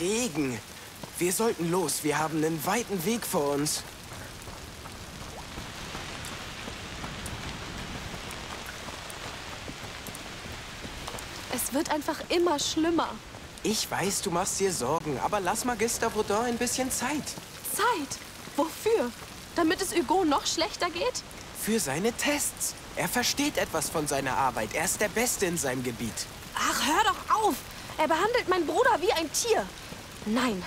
Regen. Wir sollten los. Wir haben einen weiten Weg vor uns. Es wird einfach immer schlimmer. Ich weiß, du machst dir Sorgen, aber lass Magister Baudin ein bisschen Zeit. Zeit? Wofür? Damit es Hugo noch schlechter geht? Für seine Tests. Er versteht etwas von seiner Arbeit. Er ist der Beste in seinem Gebiet. Ach, hör doch auf! Er behandelt meinen Bruder wie ein Tier. Nein,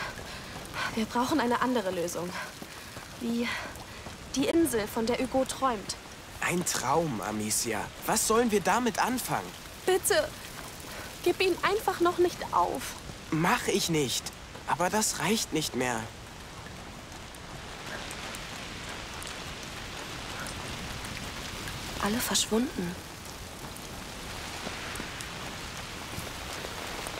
wir brauchen eine andere Lösung. Wie die Insel, von der Hugo träumt. Ein Traum, Amicia. Was sollen wir damit anfangen? Bitte, gib ihn einfach noch nicht auf. Mach ich nicht. Aber das reicht nicht mehr. Alle verschwunden.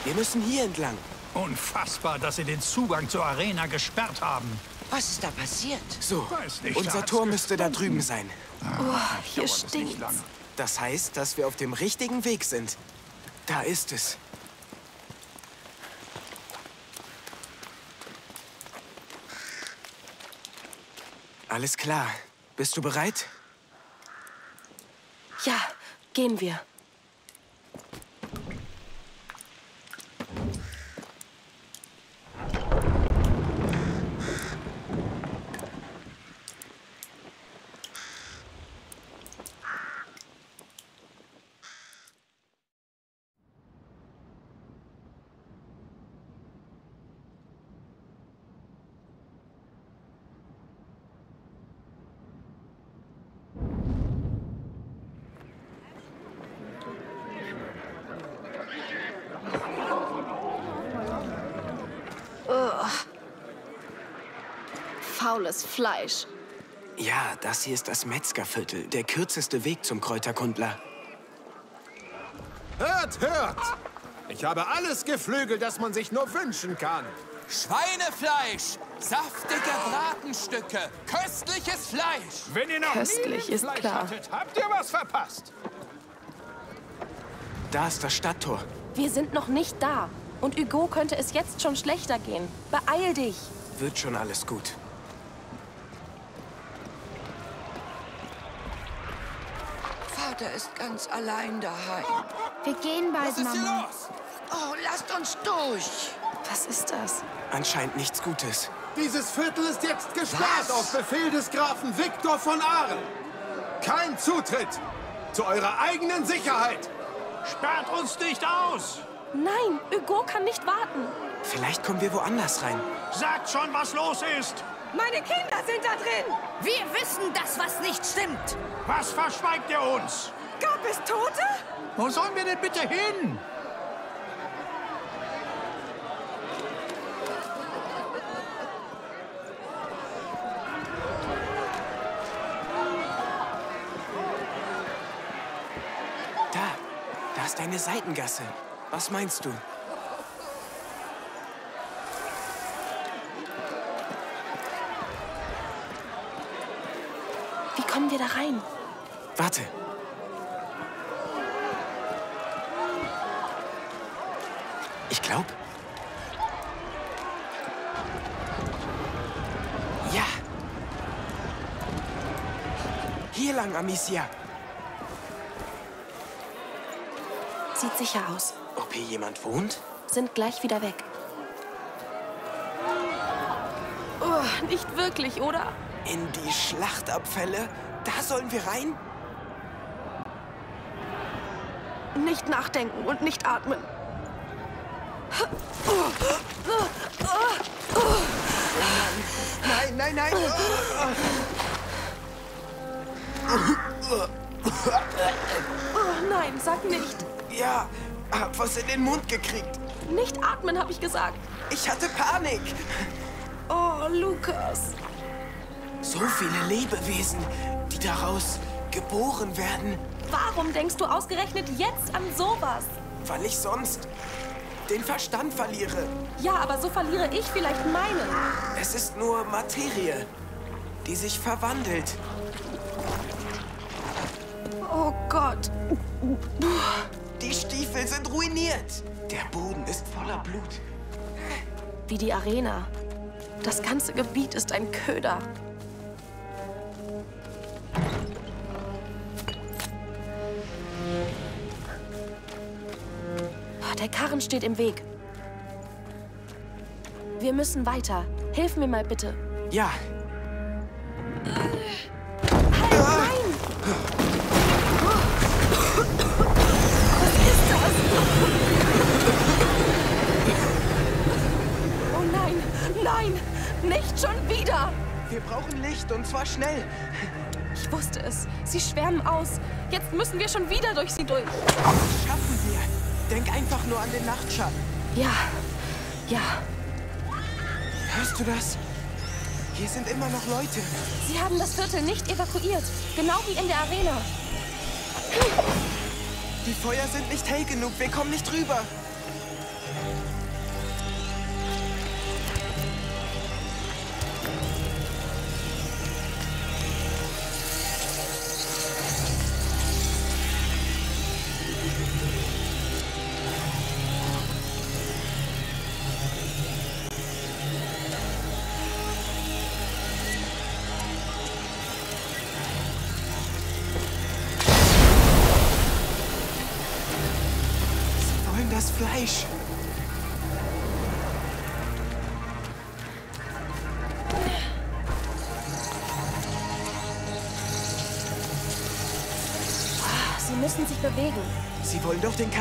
Wir müssen hier entlang. Unfassbar, dass sie den Zugang zur Arena gesperrt haben. Was ist da passiert? So, Weiß nicht, unser Tor müsste da drüben sein. Oh, hier lang. Das heißt, dass wir auf dem richtigen Weg sind. Da ist es. Alles klar. Bist du bereit? Ja, gehen wir. Faules Fleisch. Ja, das hier ist das Metzgerviertel, der kürzeste Weg zum Kräuterkundler. Hört, hört! Ich habe alles Geflügel, das man sich nur wünschen kann. Schweinefleisch, saftige Bratenstücke, köstliches Fleisch. Wenn ihr noch Köstlich nie ist Fleisch klar. hattet, habt ihr was verpasst. Da ist das Stadttor. Wir sind noch nicht da. Und Hugo könnte es jetzt schon schlechter gehen. Beeil dich. Wird schon alles gut. Vater ist ganz allein daheim. Wir gehen bald, Was ist hier Mama. los? Oh, lasst uns durch. Was ist das? Anscheinend nichts Gutes. Dieses Viertel ist jetzt gesperrt Was? auf Befehl des Grafen Viktor von Aaren. Kein Zutritt. Zu eurer eigenen Sicherheit. Sperrt uns nicht aus. Nein, Hugo kann nicht warten. Vielleicht kommen wir woanders rein. Sagt schon, was los ist. Meine Kinder sind da drin! Wir wissen, dass was nicht stimmt. Was verschweigt ihr uns? Gab es Tote? Wo sollen wir denn bitte hin? Da, da ist eine Seitengasse. Was meinst du? Wir da rein? Warte. Ich glaube. Ja. Hier lang, Amicia. Sieht sicher aus. Ob hier jemand wohnt? Sind gleich wieder weg. Oh, nicht wirklich, oder? In die Schlachtabfälle? Da sollen wir rein? Nicht nachdenken und nicht atmen. Nein, nein, nein. Oh nein, sag nicht. Ja, hab was in den Mund gekriegt. Nicht atmen, habe ich gesagt. Ich hatte Panik. Oh, Lukas. So viele Lebewesen, daraus geboren werden, Warum denkst du ausgerechnet jetzt an sowas? weil ich sonst den Verstand verliere. Ja, aber so verliere ich vielleicht meinen. Es ist nur Materie, die sich verwandelt. Oh Gott. Die Stiefel sind ruiniert. Der Boden ist voller Blut. Wie die Arena. Das ganze Gebiet ist ein Köder. Der Karren steht im Weg. Wir müssen weiter. Hilf mir mal bitte. Ja, Oh nein, nein, nicht schon wieder. wir brauchen Licht und zwar schnell. Ich wusste es. Sie schwärmen aus. Jetzt müssen wir schon wieder durch sie durch. Schaffen wir. Denk einfach nur an den Nachtschatten. Ja, ja. Hörst du das? Hier sind immer noch Leute. Sie haben das Viertel nicht evakuiert. Genau wie in der Arena. Die Feuer sind nicht hell genug. Wir kommen nicht rüber.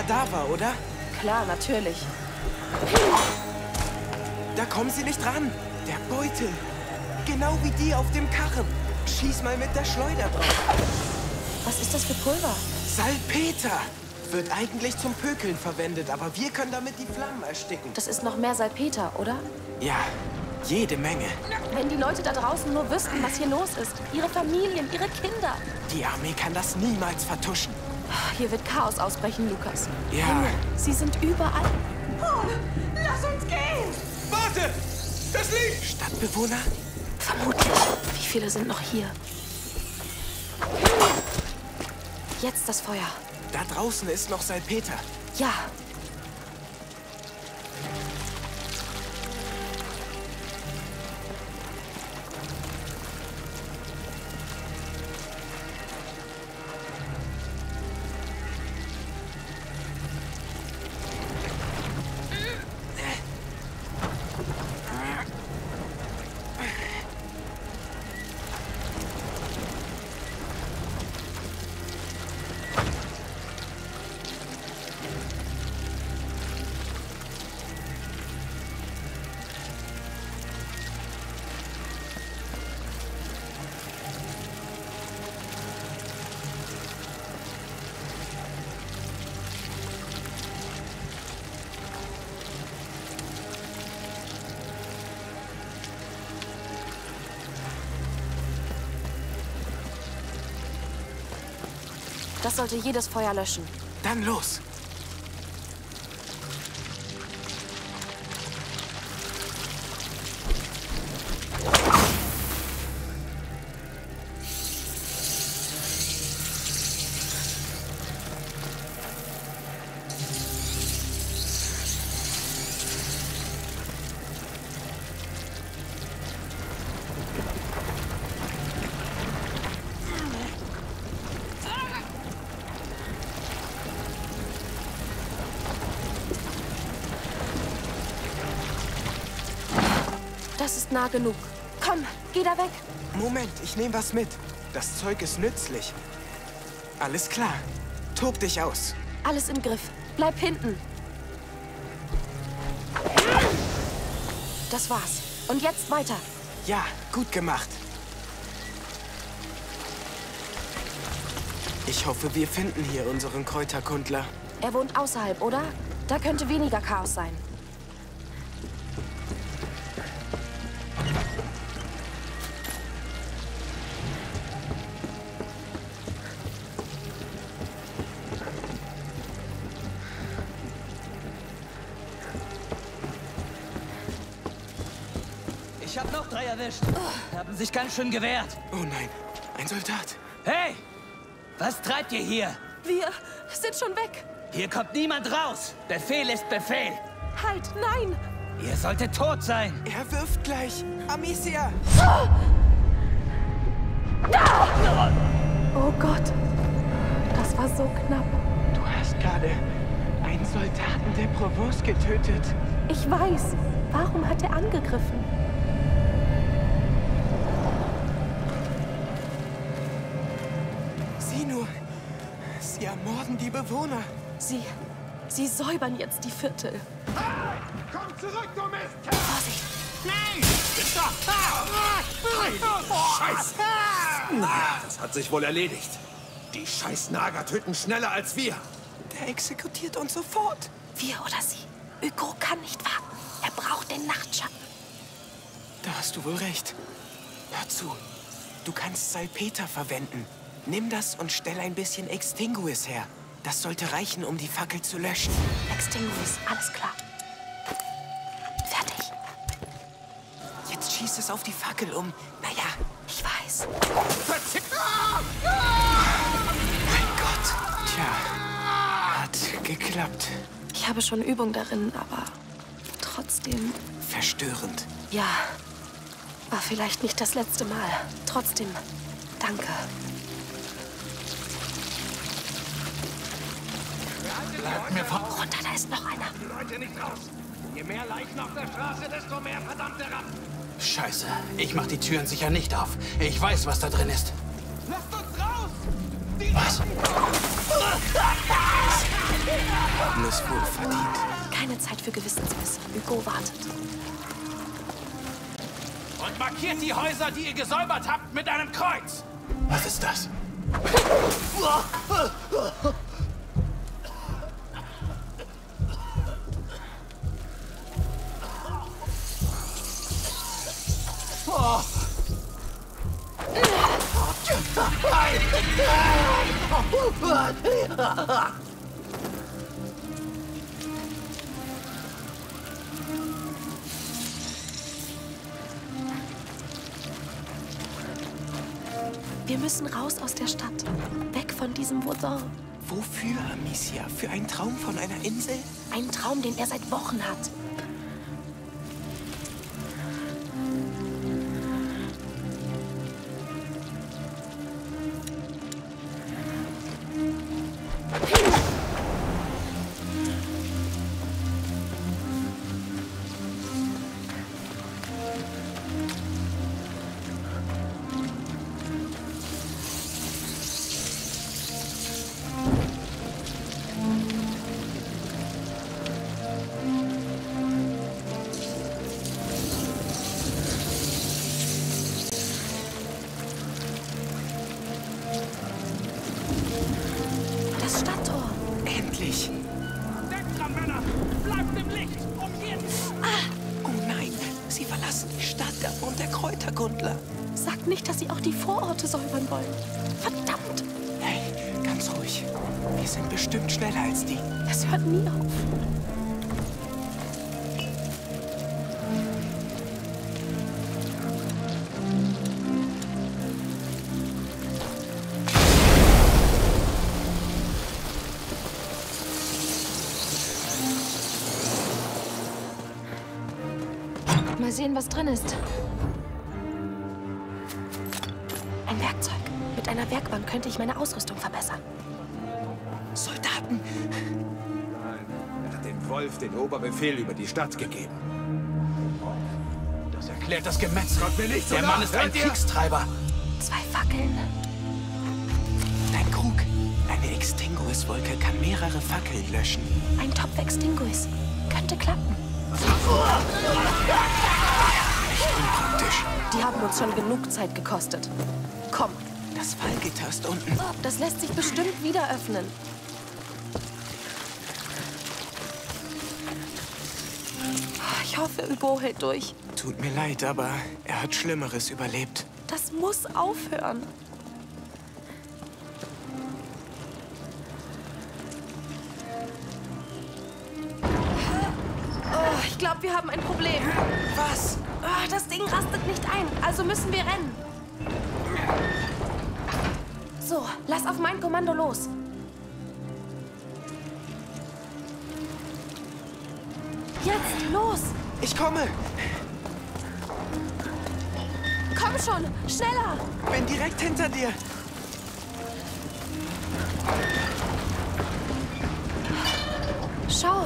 Den Kadaver, oder? Klar, natürlich. Da kommen sie nicht ran. Der Beutel. Genau wie die auf dem Karren. Schieß mal mit der Schleuder drauf. Was ist das für Pulver? Salpeter. Wird eigentlich zum Pökeln verwendet, aber wir können damit die Flammen ersticken. Das ist noch mehr Salpeter, oder? Ja, jede Menge. Wenn die Leute da draußen nur wüssten, was hier los ist. Ihre Familien, ihre Kinder. Die Armee kann das niemals vertuschen. Hier wird Chaos ausbrechen, Lukas. Ja. Himmel, sie sind überall. Oh, lass uns gehen! Warte! Das Licht! Stadtbewohner? Vermutlich. Wie viele sind noch hier? Jetzt das Feuer. Da draußen ist noch Salpeter. Ja. Sollte jedes Feuer löschen. Dann los. Das ist nah genug. Komm, geh da weg. Moment, ich nehme was mit. Das Zeug ist nützlich. Alles klar. Tob dich aus. Alles im Griff. Bleib hinten. Das war's. Und jetzt weiter. Ja, gut gemacht. Ich hoffe, wir finden hier unseren Kräuterkundler. Er wohnt außerhalb, oder? Da könnte weniger Chaos sein. Sich ganz schön gewehrt. Oh nein, ein Soldat. Hey! Was treibt ihr hier? Wir sind schon weg. Hier kommt niemand raus. Befehl ist Befehl. Halt, nein! Ihr solltet tot sein. Er wirft gleich. Amicia! Oh Gott. Das war so knapp. Du hast gerade einen Soldaten der Provence getötet. Ich weiß. Warum hat er angegriffen? Sie ermorden die Bewohner. Sie. Sie säubern jetzt die Viertel. Komm zurück, du Mist! Vorsicht! Scheiß! Na, das hat sich wohl erledigt. Die scheiß Nager töten schneller als wir. Der exekutiert uns sofort. Wir oder sie. Hugo kann nicht warten. Er braucht den Nachtschatten. Da hast du wohl recht. Hör zu. Du kannst Salpeter verwenden. Nimm das und stell ein bisschen Extinguis her. Das sollte reichen, um die Fackel zu löschen. Extinguis, alles klar. Fertig. Jetzt schieß es auf die Fackel um. Naja, Ich weiß. mein Gott. Tja, hat geklappt. Ich habe schon Übung darin, aber trotzdem. Verstörend. Ja, war vielleicht nicht das letzte Mal. Trotzdem, danke. Bleibt mir von... Runter, da ist noch einer. Scheiße, ich mach die Türen sicher nicht auf. Ich weiß, was da drin ist. Lasst uns raus! Was? Haben es wohl verdient. Keine Zeit für Gewissensbisse. Hugo wartet. Und markiert die Häuser, die ihr gesäubert habt, mit einem Kreuz. Was ist das? Wir müssen raus aus der Stadt. Weg von diesem Vaudin. Wofür, Amicia? Für einen Traum von einer Insel? Ein Traum, den er seit Wochen hat. Sehen, was drin ist. Ein Werkzeug. Mit einer Werkbank könnte ich meine Ausrüstung verbessern. Soldaten! Er hat dem Wolf den Oberbefehl über die Stadt gegeben. Das erklärt das Gemetzel. Kommt mir nicht Der Mann ist ein? Kriegstreiber. Zwei Fackeln. Dein Krug. Eine Extinguis-Wolke kann mehrere Fackeln löschen. Ein Topf Extinguis. Könnte klappen. Uns schon genug Zeit gekostet. Komm, Das Fallgitter ist unten. das lässt sich bestimmt wieder öffnen. Ich hoffe, Hugo hält durch. Tut mir leid, aber er hat Schlimmeres überlebt. Das muss aufhören. Oh, ich glaube, wir haben ein? Oh, das Ding rastet nicht ein, also müssen wir rennen. So, lass auf mein Kommando los. Jetzt, los! Ich komme. Komm schon, schneller! Bin direkt hinter dir. Schau,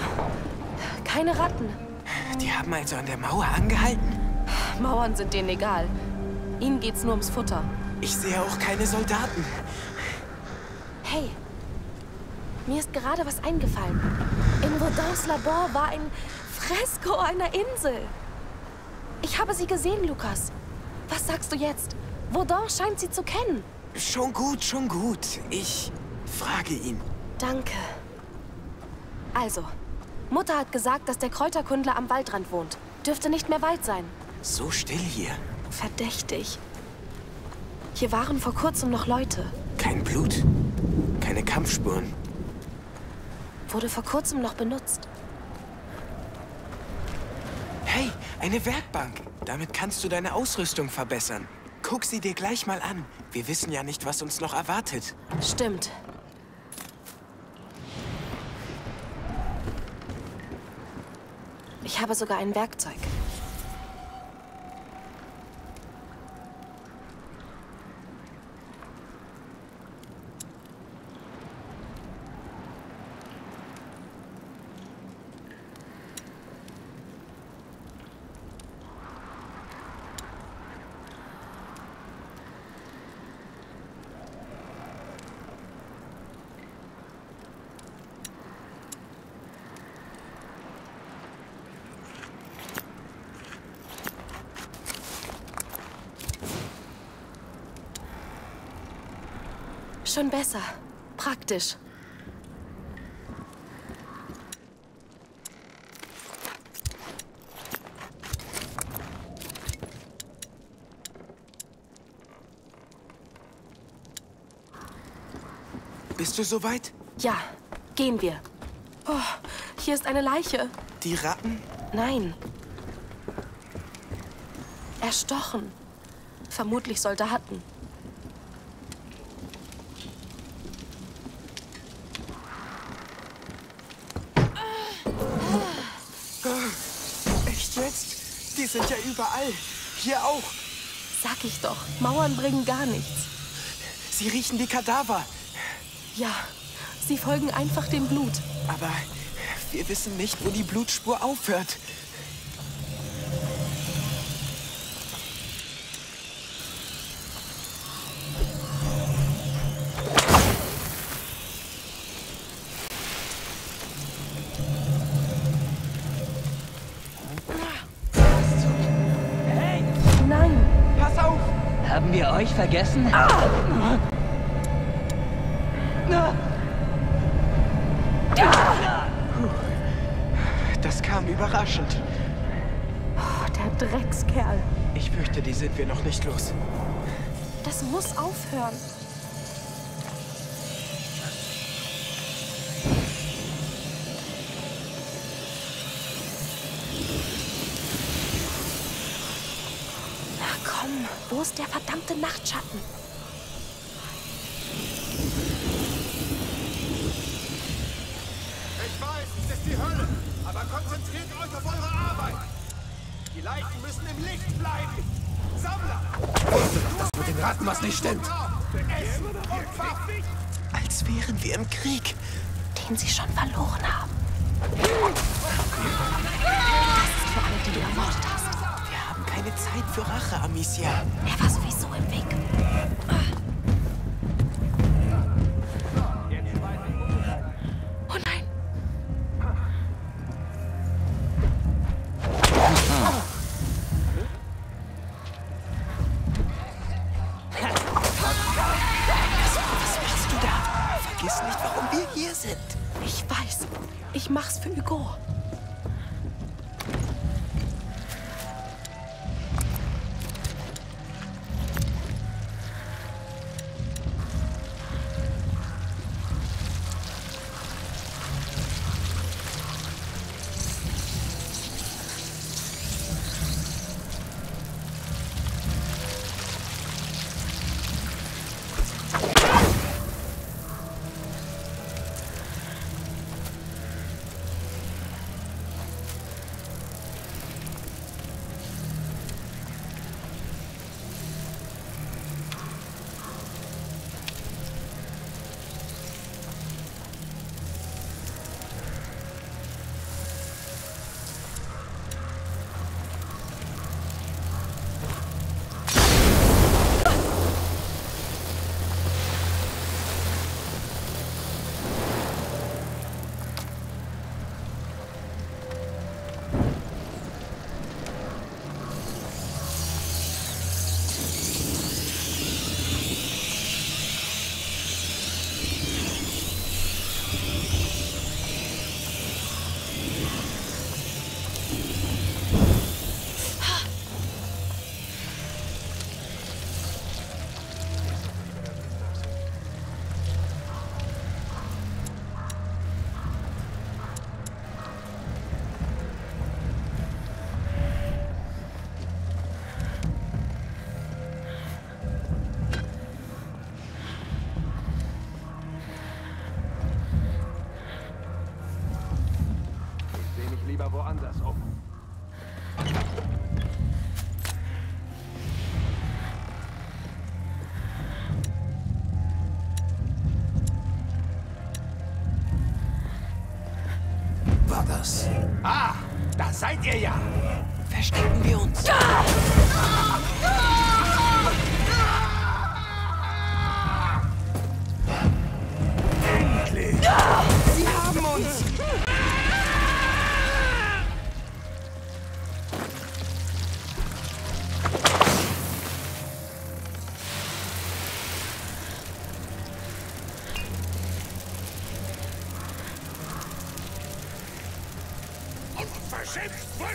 keine Ratten. Die haben also an der Mauer angehalten. Mauern sind denen egal. Ihnen geht's nur ums Futter. Ich sehe auch keine Soldaten. Hey, mir ist gerade was eingefallen. In Vaudins Labor war ein Fresko einer Insel. Ich habe sie gesehen, Lukas. Was sagst du jetzt? Vaudin scheint sie zu kennen. Schon gut, schon gut. Ich frage ihn. Danke. Also, Mutter hat gesagt, dass der Kräuterkundler am Waldrand wohnt. Dürfte nicht mehr weit sein. So still hier. Verdächtig. Hier waren vor kurzem noch Leute. Kein Blut. Keine Kampfspuren. Wurde vor kurzem noch benutzt. Hey, eine Werkbank. Damit kannst du deine Ausrüstung verbessern. Guck sie dir gleich mal an. Wir wissen ja nicht, was uns noch erwartet. Stimmt. Ich habe sogar ein Werkzeug. Schon besser. Praktisch. Bist du soweit? Ja, gehen wir. Oh, hier ist eine Leiche. Die Ratten? Nein. Erstochen. Vermutlich Soldaten. Echt jetzt? Die sind ja überall. Hier auch. Sag ich doch, Mauern bringen gar nichts. Sie riechen die Kadaver. Ja, sie folgen einfach dem Blut. Aber wir wissen nicht, wo die Blutspur aufhört. Haben wir euch vergessen? Das kam überraschend. oh, der Dreckskerl. Ich fürchte, die sind wir noch nicht los. Das muss aufhören. Na ist der verdammte Nachtschatten? Ich weiß, es ist die Hölle, aber konzentriert euch auf eure Arbeit. Die Leichen müssen im Licht bleiben. Sammler! Dass mit den Ratten was nicht stimmt. Essen und Waffen! Als wären wir im Krieg. Den sie schon verloren haben. Das ist für alle, die du ermordet hast. Wir haben keine Zeit für Rache, Amicia.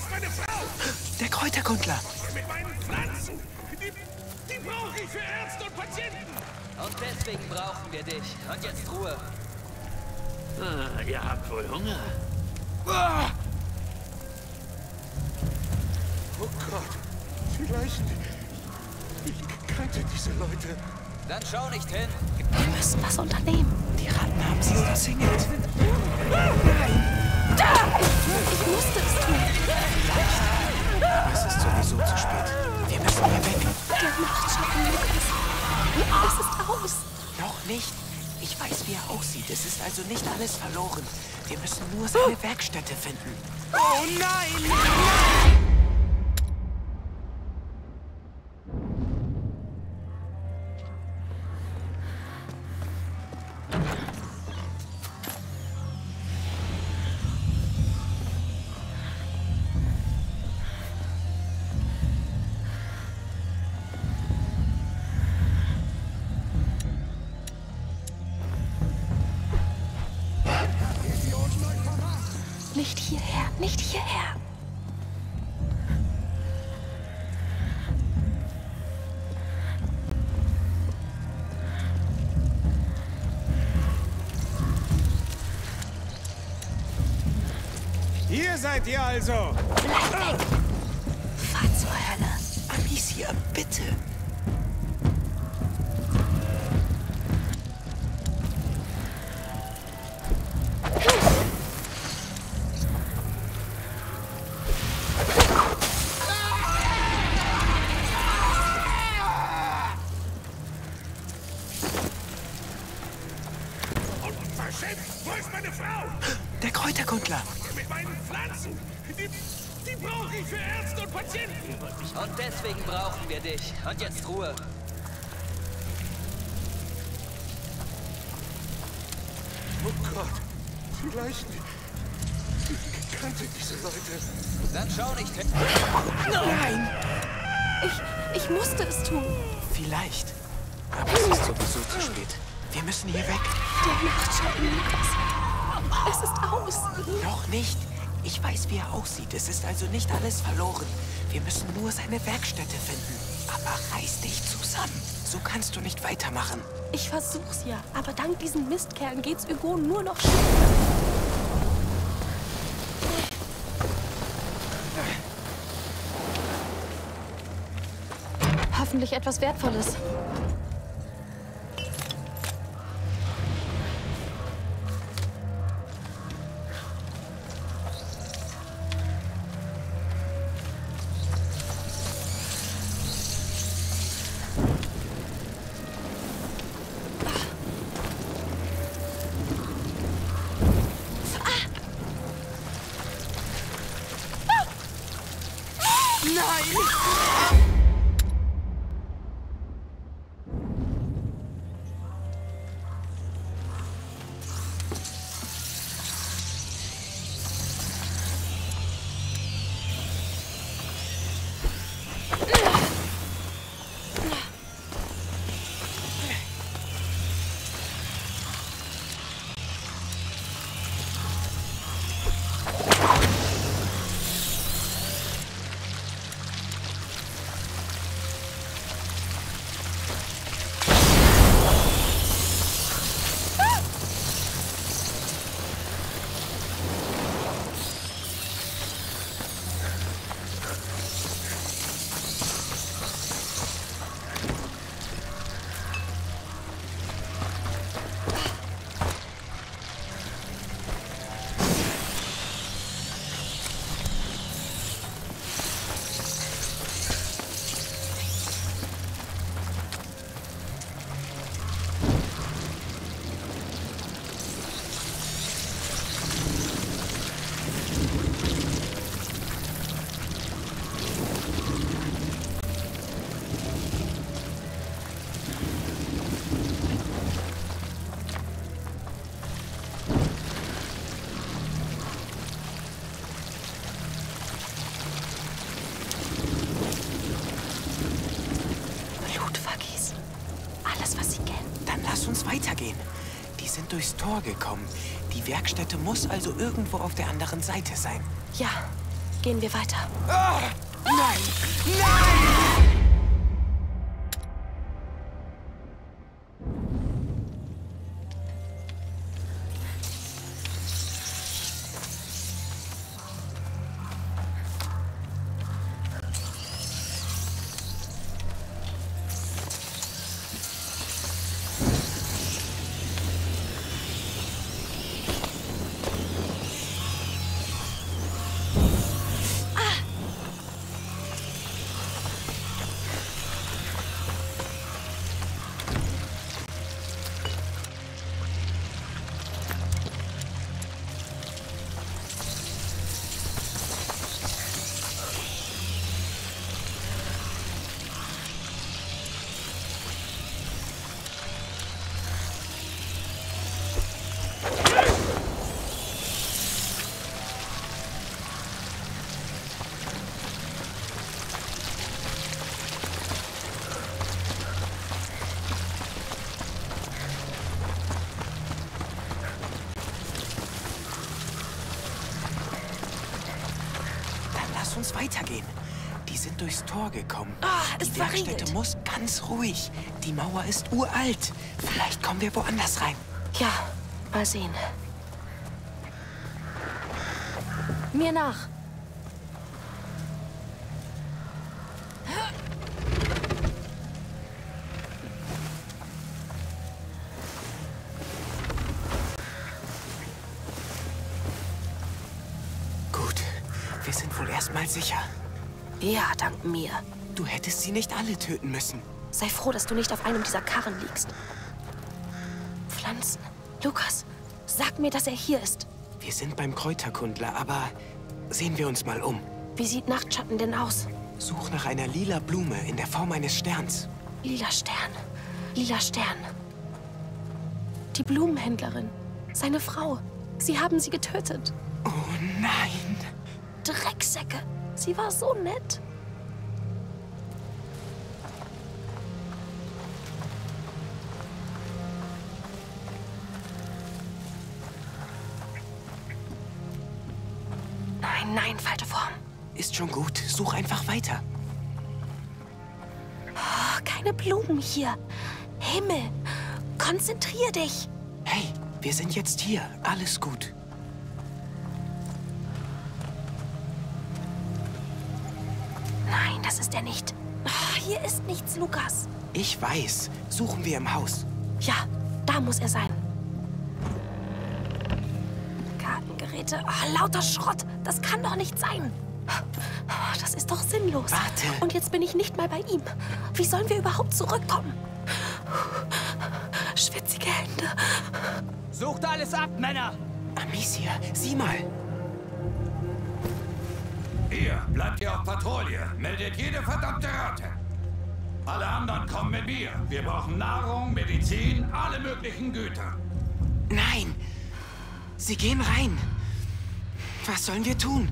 Ist meine Frau? Der Kräuterkundler! Mit meinen Pflanzen! Die, die brauche ich für Ärzte und Patienten! Und deswegen brauchen wir dich. Und jetzt Ruhe. Ah, ihr habt wohl Hunger. Ah! Oh Gott, vielleicht... Ich kannte diese Leute. Dann schau nicht hin. Wir müssen was unternehmen. Die Ratten haben sie umzingelt. Ich musste es tun. Sowieso zu spät. Wir müssen hier weg. Der Nachtschatten, Lukas. Es ist aus. Noch nicht. Ich weiß, wie er aussieht. Es ist also nicht alles verloren. Wir müssen nur seine Werkstätte finden. Oh nein! Nicht seid ihr also. Bleib weg. Fahr zur Hölle. Amicia, bitte. Brauchen wir dich. Und jetzt Ruhe. Oh Gott, vielleicht... Ich kannte diese Leute. Dann schau nicht hin. Nein! Ich, ich musste es tun. Vielleicht. Aber es ist sowieso zu spät. Wir müssen hier weg. Der Nachtschatten, Lukas. Es ist aus. Noch nicht. Ich weiß, wie er aussieht. Es ist also nicht alles verloren. Wir müssen nur seine Werkstätte finden. Aber reiß dich zusammen. So kannst du nicht weitermachen. Ich versuch's ja, aber dank diesen Mistkerlen geht's Hugo nur noch schlechter. Hoffentlich etwas Wertvolles. Ugh. sind durchs Tor gekommen. Die Werkstätte muss also irgendwo auf der anderen Seite sein. Ja, gehen wir weiter. Ah! Nein! Nein! Weitergehen. Die sind durchs Tor gekommen. Ah, Die Werkstätte muss ganz ruhig. Die Mauer ist uralt. Vielleicht kommen wir woanders rein. Ja, mal sehen. Mir nach. Ja, dank mir. Du hättest sie nicht alle töten müssen. Sei froh, dass du nicht auf einem dieser Karren liegst. Pflanzen. Lukas, sag mir, dass er hier ist. Wir sind beim Kräuterkundler, aber sehen wir uns mal um. Wie sieht Nachtschatten denn aus? Such nach einer lila Blume in der Form eines Sterns. Lila Stern. Lila Stern. Die Blumenhändlerin. Seine Frau. Sie haben sie getötet. Oh nein. Drecksäcke. Sie war so nett. Ist schon gut. Such einfach weiter. Oh, keine Blumen hier. Himmel, konzentrier dich. Hey, wir sind jetzt hier. Alles gut. Nein, das ist er nicht. Oh, hier ist nichts, Lukas. Ich weiß. Suchen wir im Haus. Ja, da muss er sein. Kartengeräte. Oh, lauter Schrott. Das kann doch nicht sein. Oh, das ist doch sinnlos. Warte. Und jetzt bin ich nicht mal bei ihm. Wie sollen wir überhaupt zurückkommen? Schwitzige Hände. Sucht alles ab, Männer! Amicia, sieh mal. Ihr bleibt hier auf Patrouille. Meldet jede verdammte Ratte. Alle anderen kommen mit mir. Wir brauchen Nahrung, Medizin, alle möglichen Güter. Nein. Sie gehen rein. Was sollen wir tun?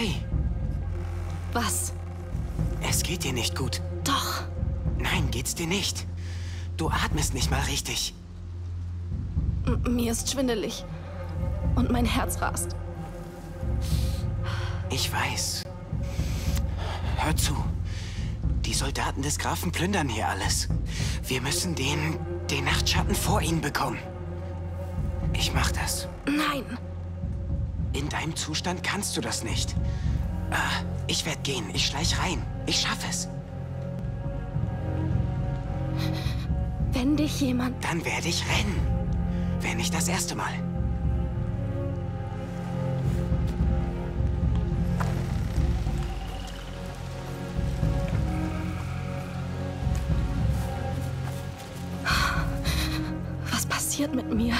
Hey, Was? es geht dir nicht gut. Doch. Nein, geht's dir nicht. Du atmest nicht mal richtig. M mir ist schwindelig. Und mein Herz rast. Ich weiß. Hör zu. Die Soldaten des Grafen plündern hier alles. Wir müssen den, den Nachtschatten vor ihnen bekommen. Ich mach das. Nein. In deinem Zustand kannst du das nicht. Ah, ich werd gehen. Ich schleich rein. Ich schaff es. Wenn dich jemand... Dann werde ich rennen. Wenn nicht das erste Mal. Was passiert mit mir?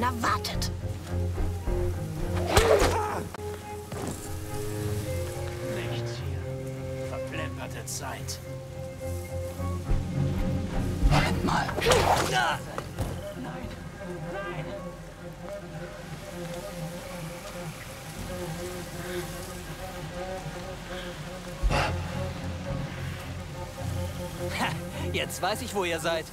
Na wartet. Nichts hier. Verplemperte Zeit. Moment mal. Jetzt weiß ich, wo ihr seid.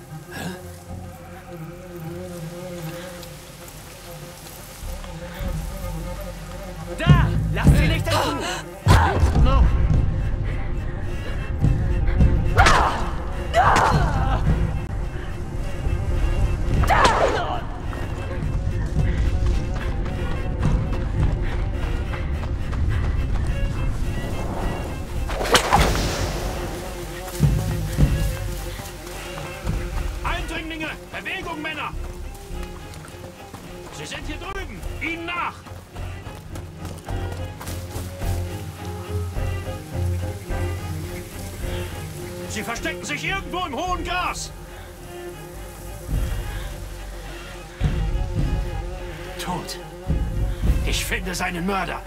Sie verstecken sich irgendwo im hohen Gras! Tot. Ich finde seinen Mörder.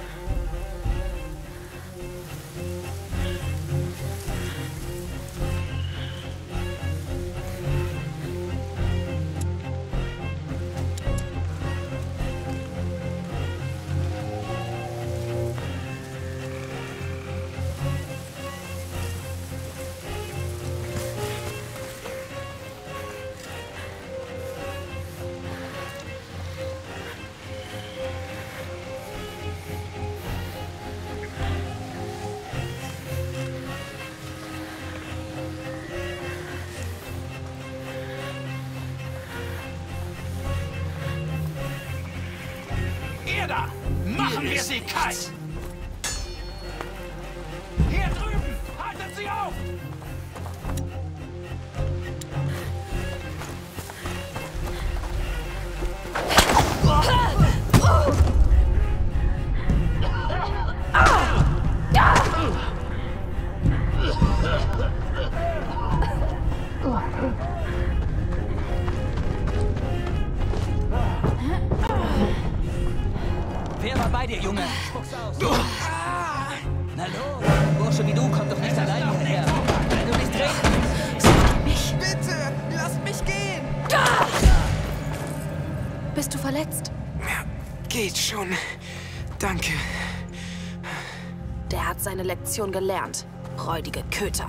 Lektion gelernt. Räudige Köter.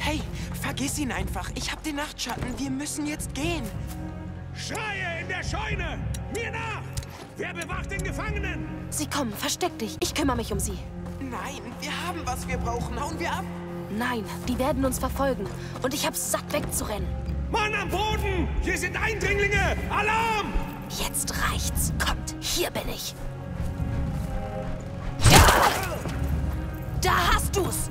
Hey, vergiss ihn einfach. Ich hab den Nachtschatten. Wir müssen jetzt gehen. Schreie in der Scheune! Mir nach! Wer bewacht den Gefangenen? Sie kommen. Versteck dich. Ich kümmere mich um sie. Nein, wir haben, was wir brauchen. Hauen wir ab. Nein, die werden uns verfolgen. Und ich hab's satt, wegzurennen. Mann am Boden! Hier sind Eindringlinge! Alarm! Jetzt reicht's. Kommt, hier bin ich. Da! Da! Du's!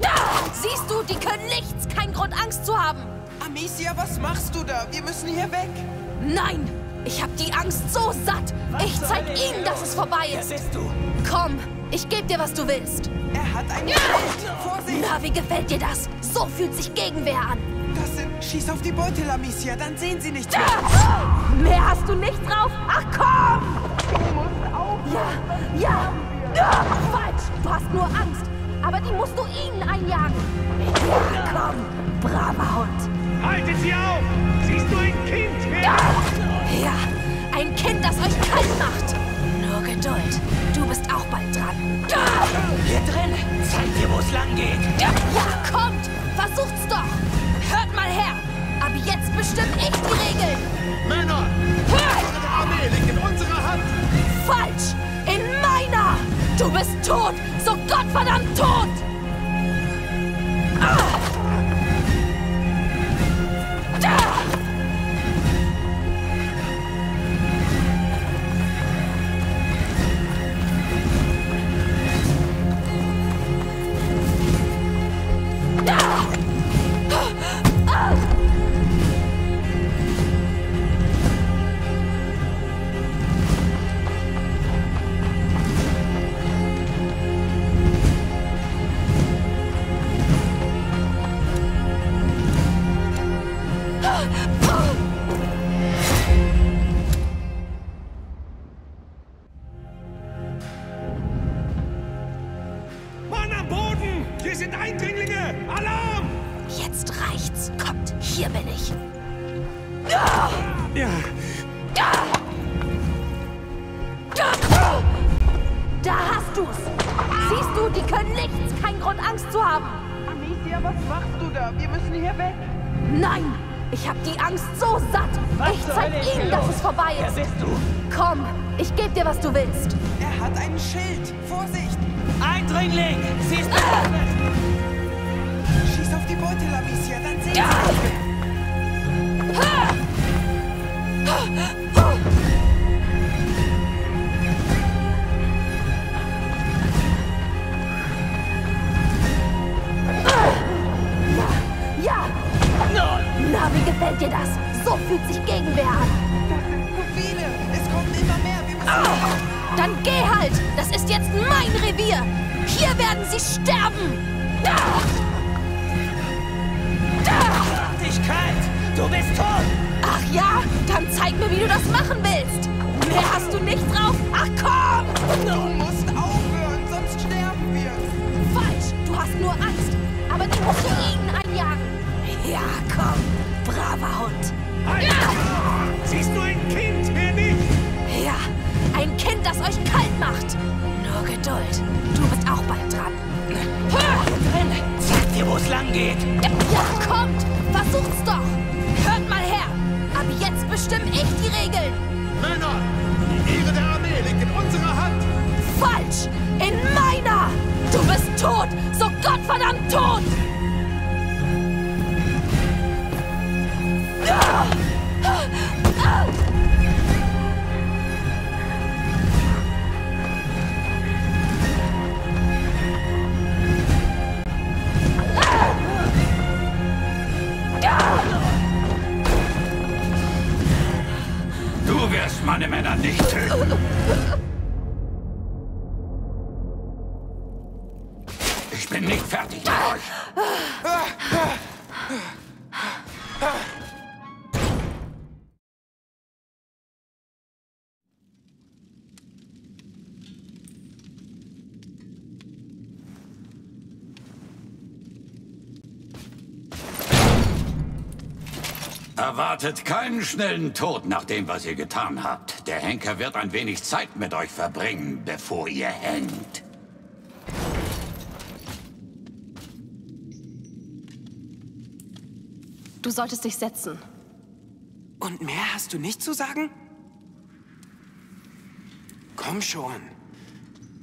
Da! Siehst du, die können nichts. Kein Grund, Angst zu haben. Amicia, was machst du da? Wir müssen hier weg. Nein! Ich hab die Angst so satt. Ich zeig ihnen, dass es vorbei ist. du? Komm, ich geb dir, was du willst. Er hat ein Schild. Vorsicht! Na, wie gefällt dir das? So fühlt sich Gegenwehr an. Das sind... Schieß auf die Beutel, Amicia, dann sehen sie nichts mehr. Mehr hast du nicht drauf? Ach komm! Ja, ja! ja! Falsch! Du hast nur Angst. Aber die musst du ihnen einjagen. Ja, komm, braver Hund. Haltet sie auf! Siehst du ein Kind? Ja, ja, ein Kind, das euch kalt macht. Nur Geduld. Du bist auch bald dran. Hier drin! Zeig dir, wo es lang geht! ja, kommt! Versucht's doch! Hört mal her! Ab jetzt bestimme ich die Regeln! Männer! Hör! Eure Armee liegt in unserer Hand! Falsch! In meiner! Du bist tot! Gottverdammt tot! Ah! Bestimme ich die Regeln! Männer! Die Ehre der Armee liegt in unserer Hand! Falsch! In meiner! Du bist tot! So gottverdammt tot! Wirst meine Männer nicht Erwartet keinen schnellen Tod nach dem, was ihr getan habt. Der Henker wird ein wenig Zeit mit euch verbringen, bevor ihr hängt. Du solltest dich setzen. Und mehr hast du nicht zu sagen? Komm schon.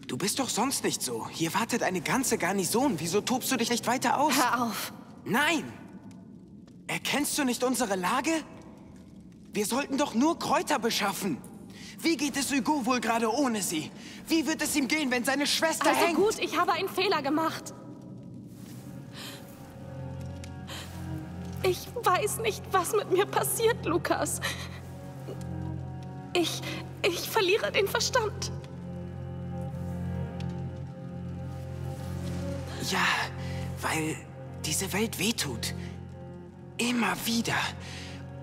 Du bist doch sonst nicht so. Hier wartet eine ganze Garnison. Wieso tobst du dich nicht weiter aus? Hör auf. Nein! Erkennst du nicht unsere Lage? Wir sollten doch nur Kräuter beschaffen. Wie geht es Hugo wohl gerade ohne sie? Wie wird es ihm gehen, wenn seine Schwester Also hängt? gut, ich habe einen Fehler gemacht. Ich weiß nicht, was mit mir passiert, Lukas. Ich, ich verliere den Verstand. Ja, weil diese Welt wehtut. Immer wieder.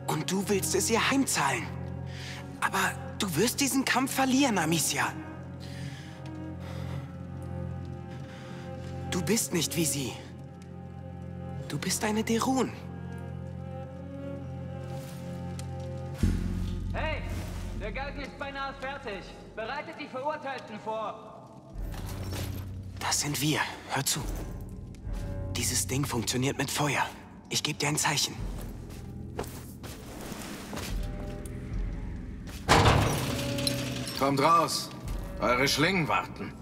Und du willst es ihr heimzahlen. Aber du wirst diesen Kampf verlieren, Amicia. Du bist nicht wie sie. Du bist eine Derun. Hey, der Galgen ist beinahe fertig. Bereitet die Verurteilten vor. Das sind wir. Hör zu. Dieses Ding funktioniert mit Feuer. Ich gebe dir ein Zeichen. Kommt raus. Eure Schlingen warten.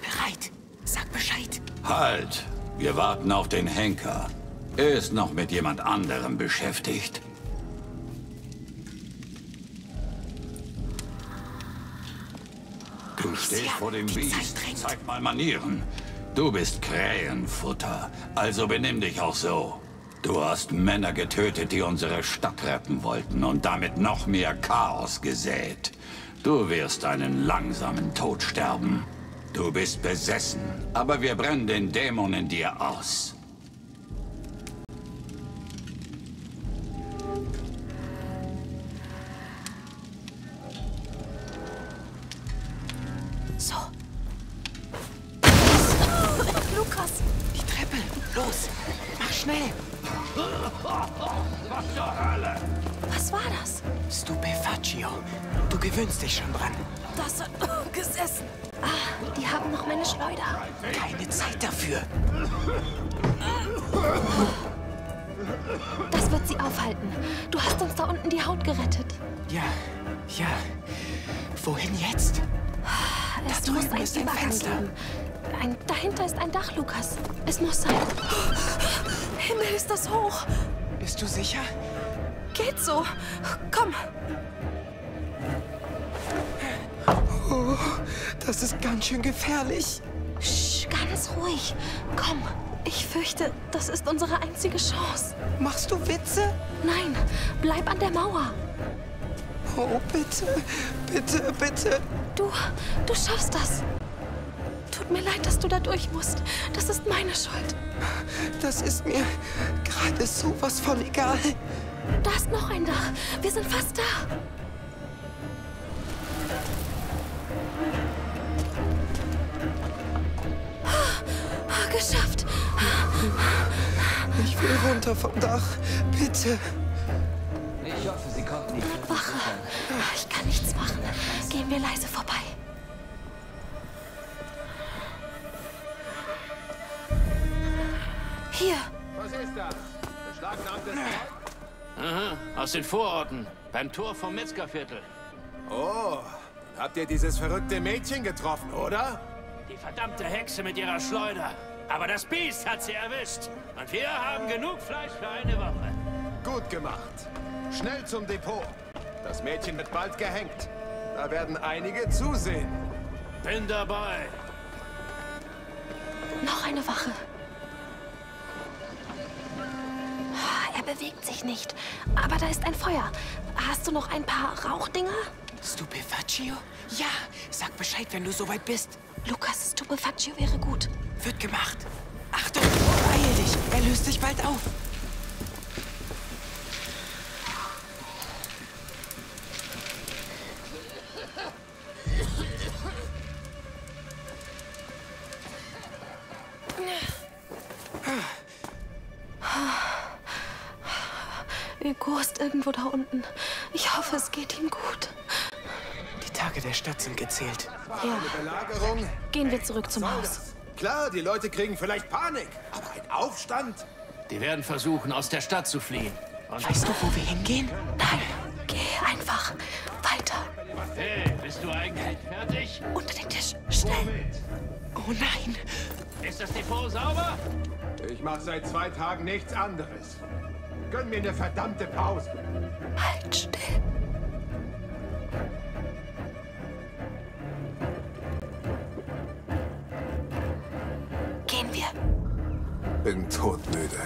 Bereit. Sag Bescheid. Halt! Wir warten auf den Henker. Er ist noch mit jemand anderem beschäftigt. Du stehst vor dem Zeit Biest. Zeig mal Manieren. Du bist Krähenfutter, also benimm dich auch so. Du hast Männer getötet, die unsere Stadt retten wollten und damit noch mehr Chaos gesät. Du wirst einen langsamen Tod sterben. Du bist besessen, aber wir brennen den Dämon in dir aus. Das wird sie aufhalten. Du hast uns da unten die Haut gerettet. Ja, ja. Wohin jetzt? Es drüben muss ist ein Fenster. geben. Ein, dahinter ist ein Dach, Lukas. Es muss sein. Himmel, ist das hoch. Bist du sicher? Geht so. Komm. Das ist ganz schön gefährlich. Sch, ganz ruhig. Komm. Ich fürchte, das ist unsere einzige Chance. Machst du Witze? Nein, bleib an der Mauer. Oh, bitte, bitte, bitte. Du, du schaffst das. Tut mir leid, dass du da durch musst. Das ist meine Schuld. Das ist mir gerade sowas von egal. Da ist noch ein Dach. Wir sind fast da. Will runter vom Dach. Bitte. Ich hoffe, Sie konnten die Wache. Ich kann nichts machen. Gehen wir leise vorbei. Hier. Was ist das? Beschlagnahmtes Aha, aus den Vororten. Beim Tor vom Metzgerviertel. Oh, habt ihr dieses verrückte Mädchen getroffen, oder? Die verdammte Hexe mit ihrer Schleuder. Aber das Biest hat sie erwischt. Und wir haben genug Fleisch für eine Woche. Gut gemacht. Schnell zum Depot. Das Mädchen wird bald gehängt. Da werden einige zusehen. Bin dabei. Noch eine Wache. Er bewegt sich nicht. Aber da ist ein Feuer. Hast du noch ein paar Rauchdinger? Stupefaccio? Ja, sag Bescheid, wenn du soweit bist. Lukas, Stupefaccio wäre gut. Wird gemacht. Achtung, beeil dich. Er löst sich bald auf. Hugo ist irgendwo da unten. Ich hoffe, es geht ihm Gezählt. Ja, Belagerung? gehen wir zurück zum Haus. Klar, die Leute kriegen vielleicht Panik. Aber ein Aufstand? Die werden versuchen, aus der Stadt zu fliehen. Und Weißt du, wo wir hingehen? Nein, geh einfach weiter. hey, bist du eigentlich fertig? Unter den Tisch, schnell. Oh nein. Ist das Depot sauber? Ich mache seit zwei Tagen nichts anderes. Gönn mir eine verdammte Pause. Halt still. Bin todmüde.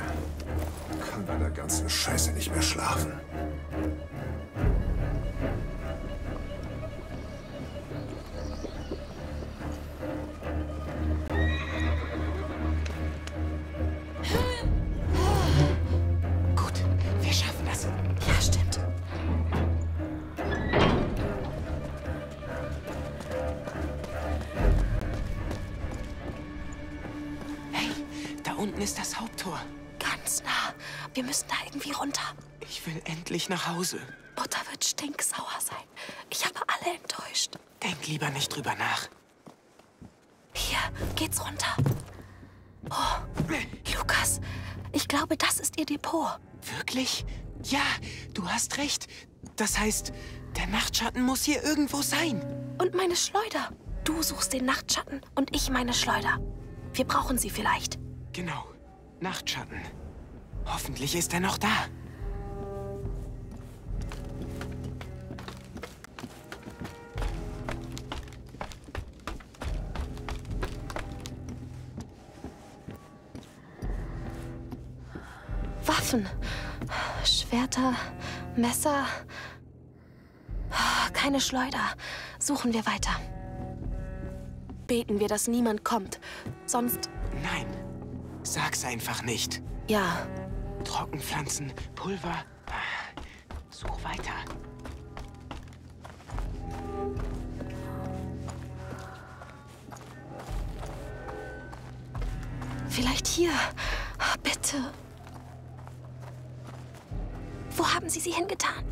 Kann bei der ganzen Scheiße nicht mehr schlafen. Will endlich nach Hause. Mutter wird stinksauer sein. Ich habe alle enttäuscht. Denk lieber nicht drüber nach. Hier geht's runter. Oh, Lukas, ich glaube, das ist ihr Depot. Wirklich? Ja, du hast recht. Das heißt, der Nachtschatten muss hier irgendwo sein. Und meine Schleuder. Du suchst den Nachtschatten und ich meine Schleuder. Wir brauchen sie vielleicht. Genau. Nachtschatten. Hoffentlich ist er noch da. Waffen. Schwerter, Messer. Keine Schleuder. Suchen wir weiter. Beten wir, dass niemand kommt. Sonst. Nein. Sag's einfach nicht. Ja. Trockenpflanzen, Pulver. Such weiter. Vielleicht hier. Bitte. Wo haben Sie sie hingetan?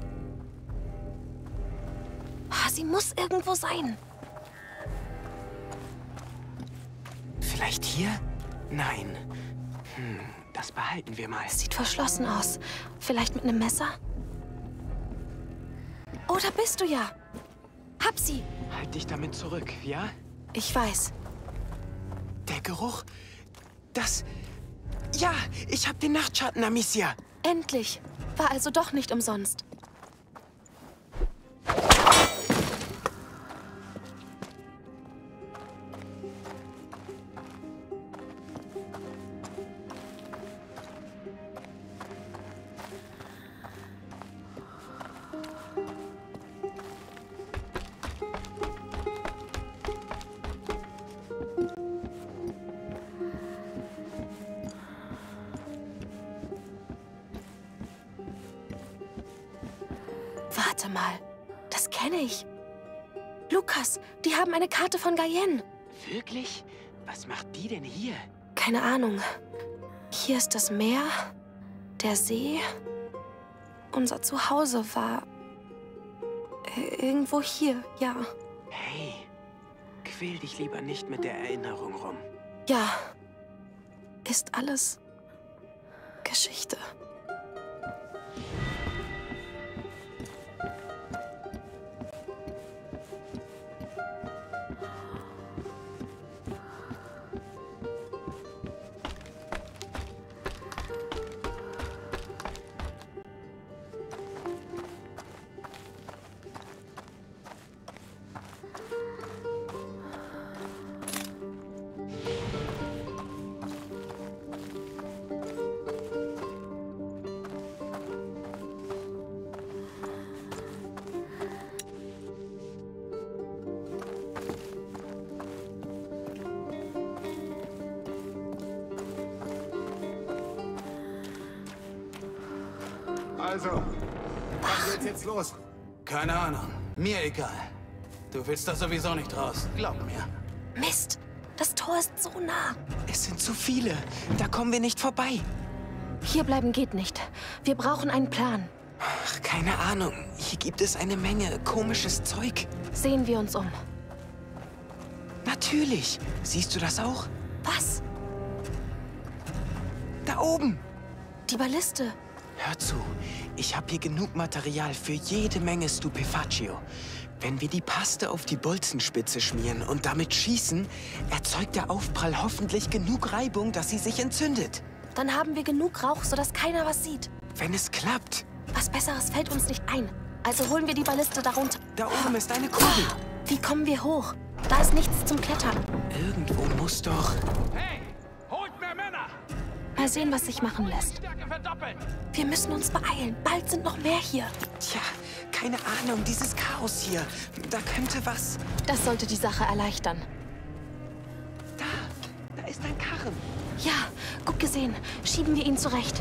Ah, Sie muss irgendwo sein. Vielleicht hier? Nein. Hm, das behalten wir mal. Sieht verschlossen aus. Vielleicht mit einem Messer? Oh, da bist du ja. Hab sie. Halt dich damit zurück, ja? Ich weiß. Der Geruch. Das. Ja, ich hab den Nachtschatten, Amicia. Endlich. War also doch nicht umsonst. Warte mal. Das kenne ich. Lukas, die haben eine Karte von Guyenne. Wirklich? Was macht die denn hier? Keine Ahnung. Hier ist das Meer, der See. Unser Zuhause war äh, irgendwo hier, ja. Hey, quäl dich lieber nicht mit der Erinnerung rum. Ja. Ist alles Geschichte. Du willst da sowieso nicht raus. Glaub mir. Mist, das Tor ist so nah. Es sind zu viele. Da kommen wir nicht vorbei. Hier bleiben geht nicht. Wir brauchen einen Plan. Ach, keine Ahnung. Hier gibt es eine Menge komisches Zeug. Sehen wir uns um. Natürlich. Siehst du das auch? Was? Da oben. Die Balliste. Hör zu. Ich habe hier genug Material für jede Menge Stupefaccio. Wenn wir die Paste auf die Bolzenspitze schmieren und damit schießen, erzeugt der Aufprall hoffentlich genug Reibung, dass sie sich entzündet. Dann haben wir genug Rauch, sodass keiner was sieht. Wenn es klappt. Was Besseres fällt uns nicht ein. Also holen wir die Balliste darunter. Da oben ist eine Kugel. Wie kommen wir hoch? Da ist nichts zum Klettern. Irgendwo muss doch... Hey, holt mehr Männer! Mal sehen, was sich machen lässt. Wir müssen uns beeilen. Bald sind noch mehr hier. Tja, keine Ahnung, dieses Chaos hier. Da könnte was... Das sollte die Sache erleichtern. Da, da ist ein Karren. Ja, gut gesehen. Schieben wir ihn zurecht.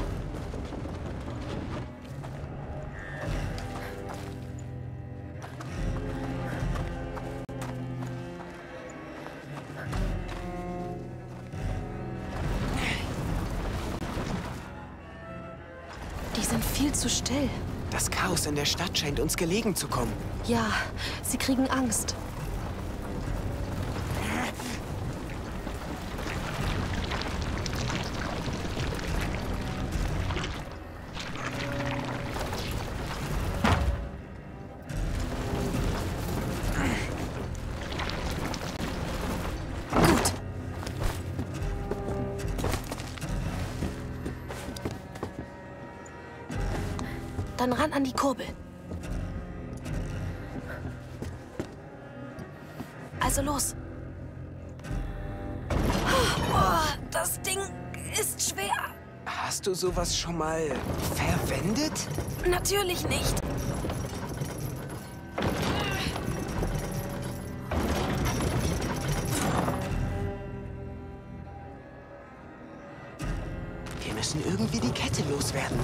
In der Stadt scheint uns gelegen zu kommen. Ja, sie kriegen Angst. Die Kurbel. Also los. Oh, das Ding ist schwer. Hast du sowas schon mal verwendet? Natürlich nicht. Wir müssen irgendwie die Kette loswerden.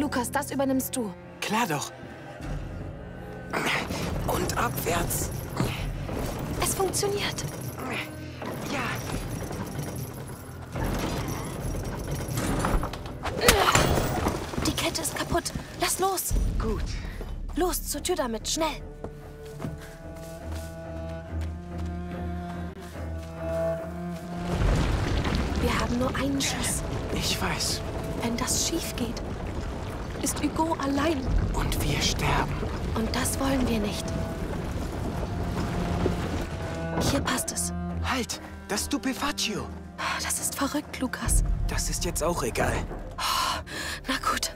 Lukas, das übernimmst du. Klar doch. Und abwärts. Es funktioniert. Ja, Die Kette ist kaputt. Lass los. gut. Los, zur Tür damit. Schnell. Wir haben nur einen Schuss. Ich weiß. Wenn das schief geht, ist Hugo allein. Und wir sterben. Und das wollen wir nicht. Hier passt es. Halt, das Stupefaccio. Das ist verrückt, Lukas. Das ist jetzt auch egal. Na gut.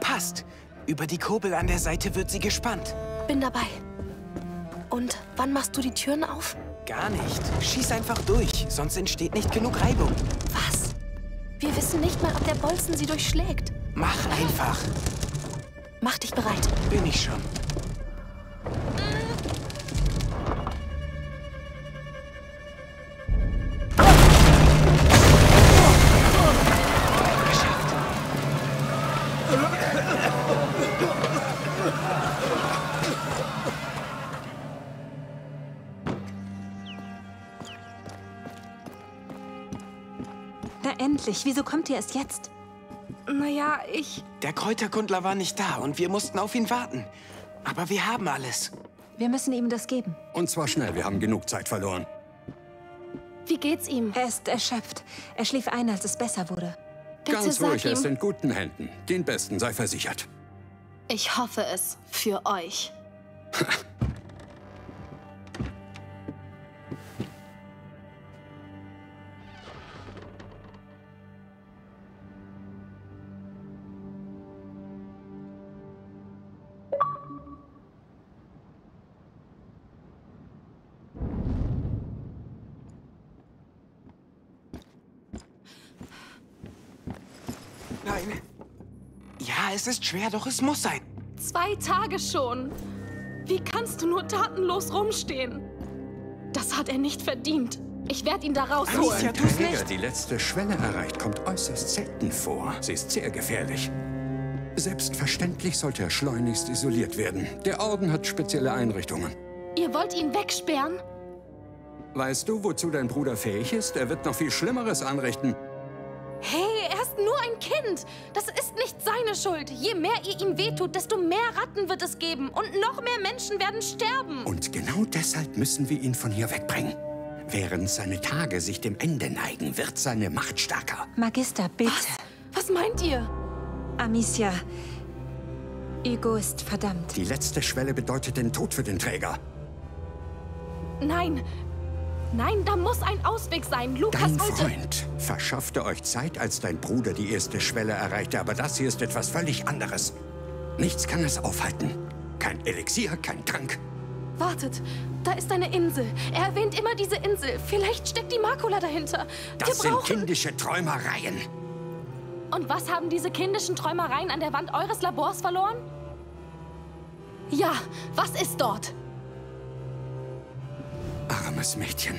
Passt. Über die Kurbel an der Seite wird sie gespannt. Bin dabei. Und wann machst du die Türen auf? Gar nicht. Schieß einfach durch, sonst entsteht nicht genug Reibung. Wissen nicht mal, ob der Bolzen sie durchschlägt. Mach einfach. Mach dich bereit. Bin ich schon. Na endlich, wieso kommt ihr erst jetzt? Naja, ich... Der Kräuterkundler war nicht da und wir mussten auf ihn warten. Aber wir haben alles. Wir müssen ihm das geben. Und zwar schnell, wir haben genug Zeit verloren. Wie geht's ihm? Er ist erschöpft. Er schlief ein, als es besser wurde. Bitte Ganz ruhig, er ist in guten Händen. Den Besten sei versichert. Ich hoffe es. Für euch. es ist schwer, doch es muss sein. Zwei Tage schon. Wie kannst du nur tatenlos rumstehen? Das hat er nicht verdient. Ich werde ihn da rausholen. Alicia, tu's nicht. die letzte Schwelle erreicht, kommt äußerst selten vor. Sie ist sehr gefährlich. Selbstverständlich sollte er schleunigst isoliert werden. Der Orden hat spezielle Einrichtungen. Ihr wollt ihn wegsperren? Weißt du, wozu dein Bruder fähig ist? Er wird noch viel Schlimmeres anrichten. Ein Kind. Das ist nicht seine Schuld. Je mehr ihr ihm wehtut, desto mehr Ratten wird es geben. Und noch mehr Menschen werden sterben. Und genau deshalb müssen wir ihn von hier wegbringen. Während seine Tage sich dem Ende neigen, wird seine Macht stärker. Magister, bitte. Was meint ihr? Amicia, Hugo ist verdammt. Die letzte Schwelle bedeutet den Tod für den Träger. Nein. Nein, da muss ein Ausweg sein. Lukas Dein wollte... Freund verschaffte euch Zeit, als dein Bruder die erste Schwelle erreichte, aber das hier ist etwas völlig anderes. Nichts kann es aufhalten. Kein Elixier, kein Trank. Wartet, da ist eine Insel. Er erwähnt immer diese Insel. Vielleicht steckt die Makula dahinter. Das Wir sind brauchen... kindische Träumereien. Und was haben diese kindischen Träumereien an der Wand eures Labors verloren? Ja, was ist dort? Armes Mädchen.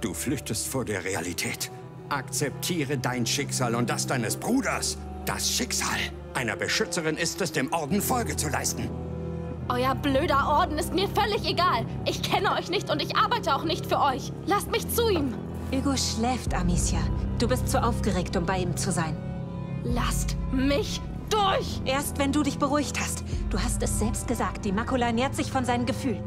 Du flüchtest vor der Realität. Akzeptiere dein Schicksal und das deines Bruders. Das Schicksal einer Beschützerin ist es, dem Orden Folge zu leisten. Euer blöder Orden ist mir völlig egal. Ich kenne euch nicht und ich arbeite auch nicht für euch. Lasst mich zu ihm. Hugo schläft, Amicia. Du bist zu aufgeregt, um bei ihm zu sein. Lasst mich durch! Erst wenn du dich beruhigt hast. Du hast es selbst gesagt, die Makula ernährt sich von seinen Gefühlen.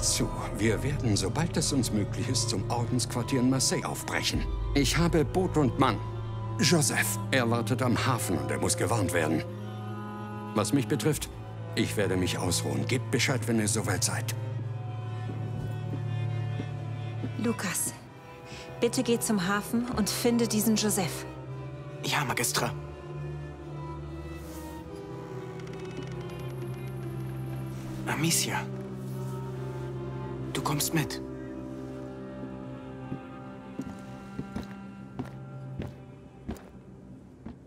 Zu, wir werden, sobald es uns möglich ist, zum Ordensquartier in Marseille aufbrechen. Ich habe Boot und Mann. Joseph, er wartet am Hafen und er muss gewarnt werden. Was mich betrifft, ich werde mich ausruhen. Gebt Bescheid, wenn ihr soweit seid. Lukas, bitte geh zum Hafen und finde diesen Joseph. Ja, Magistra. Amicia. Du kommst mit.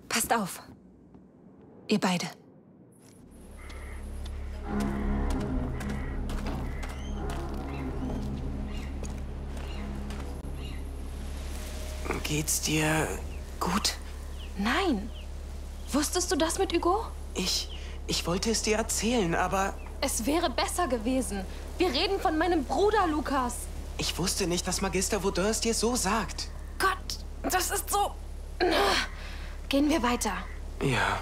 Passt auf. Ihr beide. Geht's dir gut? Nein. Wusstest du das mit Hugo? Ich. Ich wollte es dir erzählen, aber Es wäre besser gewesen. Wir reden von meinem Bruder, Lukas. ich wusste nicht, dass Magister Vaudin es dir so sagt. Gott, das ist so... Gehen wir weiter. Ja.